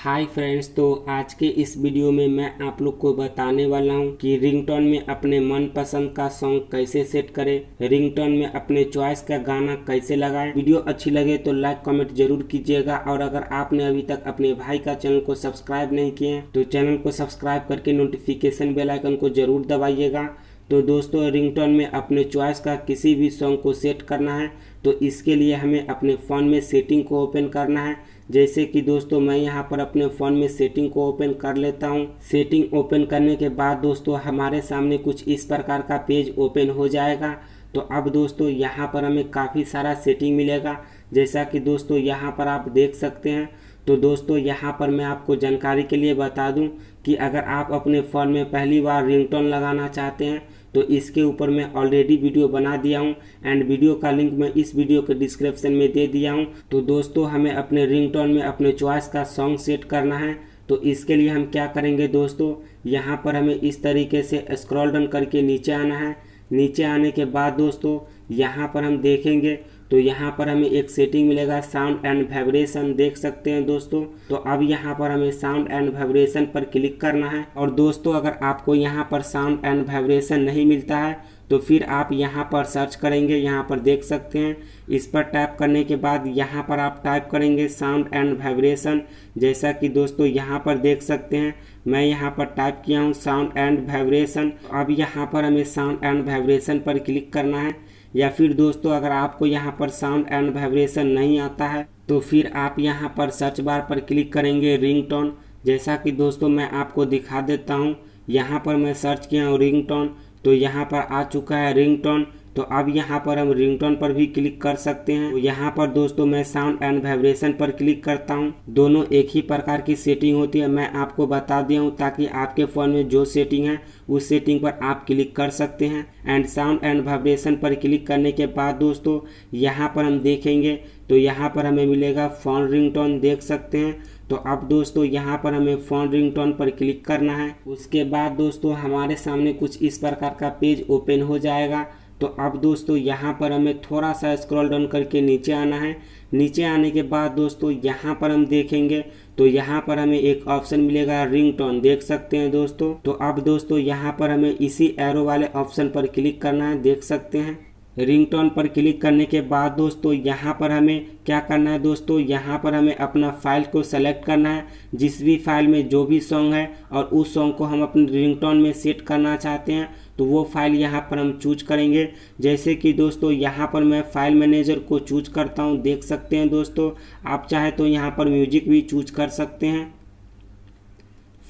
Hi friends तो आज के इस वीडियो में मैं आप लोग को बताने वाला हूँ कि रिंगटोन में अपने मनपसंद का सॉन्ग कैसे सेट करें रिंगटोन में अपने चॉइस का गाना कैसे लगाएँ। वीडियो अच्छी लगे तो लाइक कमेंट ज़रूर कीजिएगा और अगर आपने अभी तक अपने भाई का चैनल को सब्सक्राइब नहीं किए तो चैनल को सब्सक्राइब करके नोटिफिकेशन बेलाइकन को ज़रूर दबाइएगा। तो दोस्तों रिंगटोन में अपने चॉइस का किसी भी सॉन्ग को सेट करना है तो इसके लिए हमें अपने फ़ोन में सेटिंग को ओपन करना है। जैसे कि दोस्तों मैं यहाँ पर अपने फ़ोन में सेटिंग को ओपन कर लेता हूँ। सेटिंग ओपन करने के बाद दोस्तों हमारे सामने कुछ इस प्रकार का पेज ओपन हो जाएगा। तो अब दोस्तों यहाँ पर हमें काफ़ी सारा सेटिंग मिलेगा। जैसा कि दोस्तों यहाँ पर आप देख सकते हैं। तो दोस्तों यहाँ पर मैं आपको जानकारी के लिए बता दूँ कि अगर आप अपने फ़ोन में पहली बार रिंगटोन लगाना चाहते हैं तो इसके ऊपर मैं ऑलरेडी वीडियो बना दिया हूँ एंड वीडियो का लिंक मैं इस वीडियो के डिस्क्रिप्शन में दे दिया हूँ। तो दोस्तों, हमें अपने रिंगटोन में अपने चॉइस का सॉन्ग सेट करना है। तो इसके लिए हम क्या करेंगे दोस्तों, यहाँ पर हमें इस तरीके से स्क्रॉल डाउन करके नीचे आना है। नीचे आने के बाद दोस्तों, यहाँ पर हम देखेंगे तो यहाँ पर हमें एक सेटिंग मिलेगा साउंड एंड वाइब्रेशन देख सकते हैं दोस्तों। तो अब यहाँ पर हमें साउंड एंड वाइब्रेशन पर क्लिक करना है। और दोस्तों, अगर आपको यहाँ पर साउंड एंड वाइब्रेशन नहीं मिलता है तो फिर आप यहाँ पर सर्च करेंगे, यहाँ पर देख सकते हैं। इस पर टाइप करने के बाद यहाँ पर आप टाइप करेंगे साउंड एंड वाइब्रेशन जैसा कि दोस्तों यहाँ पर देख सकते हैं, मैं यहाँ पर टाइप किया हूँ साउंड एंड वाइब्रेशन अब यहाँ पर हमें साउंड एंड वाइब्रेशन पर क्लिक करना है। या फिर दोस्तों अगर आपको यहाँ पर साउंड एंड वाइब्रेशन नहीं आता है तो फिर आप यहाँ पर सर्च बार पर क्लिक करेंगे रिंगटोन जैसा कि दोस्तों मैं आपको दिखा देता हूँ, यहाँ पर मैं सर्च किया हूँ रिंगटोन तो यहाँ पर आ चुका है रिंगटोन। तो अब यहाँ पर हम रिंगटोन पर भी क्लिक कर सकते हैं। यहाँ पर दोस्तों मैं साउंड एंड वाइब्रेशन पर क्लिक करता हूँ। दोनों एक ही प्रकार की सेटिंग होती है। मैं आपको बता दिया हूँ ताकि आपके फ़ोन में जो सेटिंग है, उस सेटिंग पर आप क्लिक कर सकते हैं। एंड साउंड एंड वाइब्रेशन पर क्लिक करने के बाद दोस्तों, यहाँ पर हम देखेंगे तो यहाँ पर हमें मिलेगा फ़ोन रिंगटोन देख सकते हैं। तो अब दोस्तों, यहाँ पर हमें फ़ोन रिंगटोन पर क्लिक करना है। उसके बाद दोस्तों, हमारे सामने कुछ इस प्रकार का पेज ओपन हो जाएगा। तो अब दोस्तों यहाँ पर हमें थोड़ा सा स्क्रॉल डाउन करके नीचे आना है। नीचे आने के बाद दोस्तों यहाँ पर हम देखेंगे तो यहाँ पर हमें एक ऑप्शन मिलेगा रिंग टोन देख सकते हैं दोस्तों। तो अब दोस्तों यहाँ पर हमें इसी एरो वाले ऑप्शन पर क्लिक करना है, देख सकते हैं। रिंगटोन पर क्लिक करने के बाद दोस्तों, यहाँ पर हमें क्या करना है दोस्तों? यहाँ पर हमें अपना फ़ाइल को सेलेक्ट करना है। जिस भी फ़ाइल में जो भी सॉन्ग है और उस सॉन्ग को हम अपने रिंगटोन में सेट करना चाहते हैं तो वो फ़ाइल यहाँ पर हम चूज़ करेंगे। जैसे कि दोस्तों, यहाँ पर मैं फ़ाइल मैनेजर को चूज़ करता हूँ। देख सकते हैं दोस्तों, आप चाहे तो यहाँ पर म्यूज़िक भी चूज़ कर सकते हैं।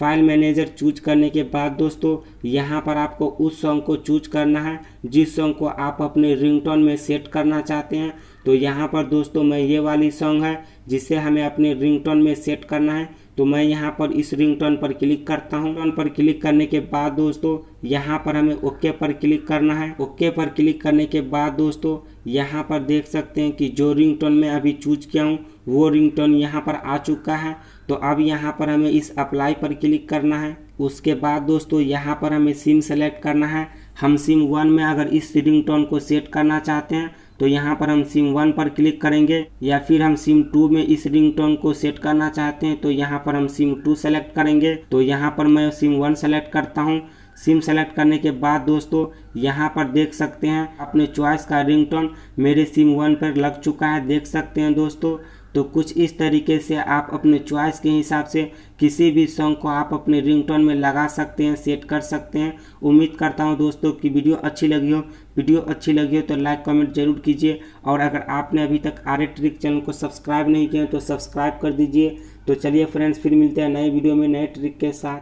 फ़ाइल मैनेजर चूज़ करने के बाद दोस्तों, यहाँ पर आपको उस सॉन्ग को चूज़ करना है, जिस सॉन्ग को आप अपने रिंगटोन में सेट करना चाहते हैं। तो यहाँ पर दोस्तों मैं ये वाली सॉन्ग है, जिसे हमें अपने रिंगटोन में सेट करना है। तो मैं यहाँ पर इस रिंगटोन पर क्लिक करता हूँ। टोन पर क्लिक करने के बाद दोस्तों, यहाँ पर हमें ओके पर क्लिक करना है। ओके पर क्लिक करने के बाद दोस्तों, यहाँ पर देख सकते हैं कि जो रिंगटोन मैं अभी चूज़ किया हूँ, वो रिंगटोन यहाँ पर आ चुका है। तो अब यहाँ पर हमें इस अप्लाई पर क्लिक करना है। उसके बाद दोस्तों, यहाँ पर हमें सिम सेलेक्ट करना है। हम सिम वन में अगर इस रिंगटोन को सेट करना चाहते हैं तो यहाँ पर हम सिम वन पर क्लिक करेंगे या फिर हम सिम टू में इस रिंगटोन को सेट करना चाहते हैं तो यहाँ पर हम सिम टू सेलेक्ट करेंगे। तो यहाँ पर मैं सिम वन सेलेक्ट करता हूँ। सिम सेलेक्ट करने के बाद दोस्तों, यहाँ पर देख सकते हैं, अपने चॉइस का रिंगटोन मेरे सिम वन पर लग चुका है। देख सकते हैं दोस्तों तो कुछ इस तरीके से आप अपने चॉइस के हिसाब से किसी भी सॉन्ग को आप अपने रिंगटोन में लगा सकते हैं सेट कर सकते हैं। उम्मीद करता हूँ दोस्तों कि वीडियो अच्छी लगी हो। वीडियो अच्छी लगी हो तो लाइक कमेंट ज़रूर कीजिए। और अगर आपने अभी तक आर ट्रिक चैनल को सब्सक्राइब नहीं किया तो सब्सक्राइब कर दीजिए। तो चलिए फ्रेंड्स फिर मिलते हैं नए वीडियो में नए ट्रिक के साथ।